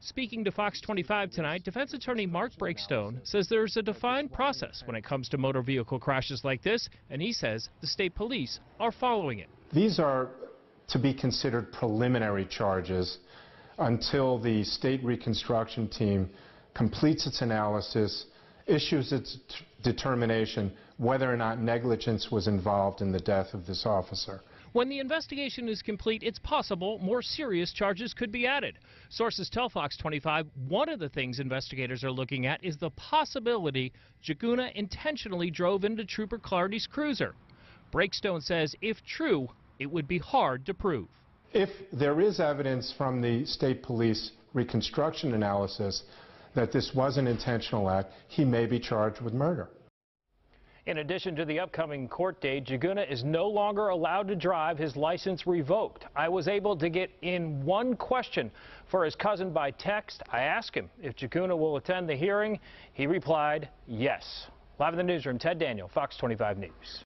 Speaking to Fox 25 tonight, defense attorney Marc Breakstone says there's a defined process when it comes to motor vehicle crashes like this, and he says the state police are following it. These are to be considered preliminary charges until the state reconstruction team completes its analysis, issues its determination whether or not negligence was involved in the death of this officer. When the investigation is complete, it's possible more serious charges could be added. Sources tell Fox 25 one of the things investigators are looking at is the possibility Njuguna intentionally drove into Trooper Clardy's cruiser. Breakstone says if true, it would be hard to prove. If there is evidence from the state police reconstruction analysis that this was an intentional act, he may be charged with murder. In addition to the upcoming court date, Njuguna is no longer allowed to drive, his license revoked. I was able to get in one question for his cousin by text. I asked him if Njuguna will attend the hearing. He replied, yes. Live in the newsroom, Ted Daniel, Fox 25 News.